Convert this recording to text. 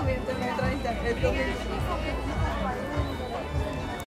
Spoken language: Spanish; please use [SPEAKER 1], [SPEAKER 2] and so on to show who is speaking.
[SPEAKER 1] Ovviamente noi 30 e